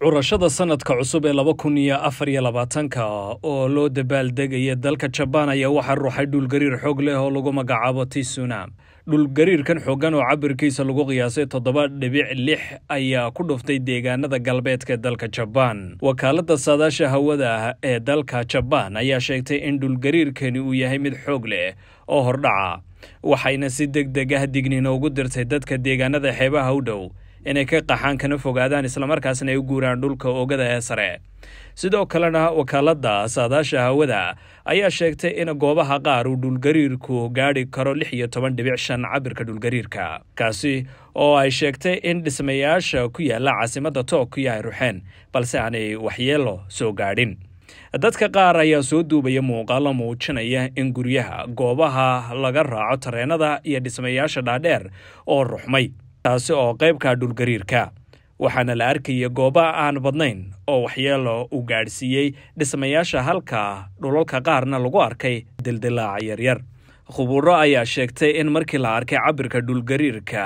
curashada sanadka cusub ee laba kun iyo afar iyo labaatanka oo loo dabaaldegaya dalka jabaan ayaa waxaa ruuxay dhulgariir xoog leh oo lagu magacaabo tsunam dhulgariirkan xoogan oo cabirkiisa lagu qiyaasay toddoba dhibic lix ayaa ku dhuftay deegaanada galbeedka ee dalka jabaan wakaaladda saadaasha hawada ee dalka jabaan ayaa sheegtay in dhulgariirkani uu yahay mid xoog leh oo hordhaca waxayna si deg deg ah digniino ugu dirtay dadka deegaanada xeebaha u dhow inay ka qaxaan kana fogaadaan islamarkaasna ay u guuraan dhulka oogada ee sare. Sidoo kalena wakaaladda saadaasha hawada ayaa sheegtay in goobaha qaar uu dhulgariirku gaadhi karo lix iyo toban dhibic shan cabirka dhulgariirka kaasi oo ay sheegtay in dhismayaasha ku yaalla caasimadda tookiyo ay ruxeen balse aanay waxyeelo soo gaadhin. Dadka qaar ayaa soo duubaya muuqaalo muujinaya in guryaha goobaha laga raaco tareenada iyo dhismayaasha dhaadheer oo ruxmay taasi oo qaybka dhulgariirka waxaana la arkaya gooba aan badnayn oo waxyeelo uu gaadhsiiyey dhismayaasha halka dhulalka qaarna lagu arkay dildilaac yaryar. Khuburo ayaa sheegtay in markii la arkay cabirka dhulgariirka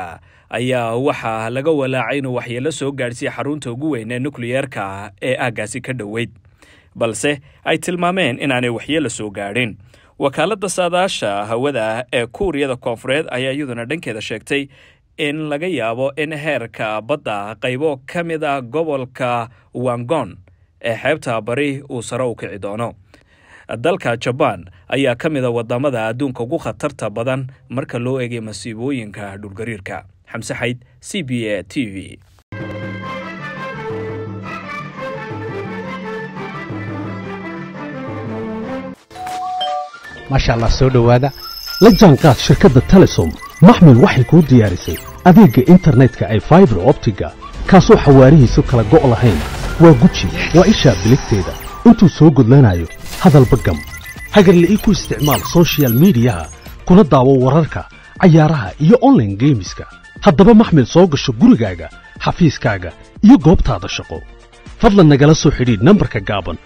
ayaa waxaa laga walaacay inuu waxyeelo soo gaadhsiiye xarunta ugu weyn ee nukliyeerka ee aaggaasi ka dhoweyd. Balse ay tilmaameen inaanay waxyeelo soo gaadhin. Wakaaladda saadaasha hawada ee kuuriyada koonfureed ayaa iyaduna dhankeeda sheegtay in laga yaabo in heerka badda qaybo ka mid a gobolka wangon ee xeebta bari uu sare u kici doono. Dalka jabaan ayaa ka mid a waddamada adduunka ugu khatarta badan marka loo eegay masiibooyinka dhulgariirka. Xamse xayd c b a t v. Maasha allah soo dhowaada. La jaanqaad shirkadda telesom maxmil waxay kuu diyaarisay adeegga internetka ay faibar optiga kaasoo xawaarihiisu kala go' lahayn waa guji waa ishaa biligteeda. Intuu soo gudlanayo hadalba gam. Hagarla'ii ku isticmaal sochial midiyaha kuna daawo wararka cayaaraha iyo onlaine geemiska haddaba maxmil soo gasho gurigaaga xafiiskaaga iyo goobtaada shaqo. Fadlan nagala soo xidhiidh nambarka gaaban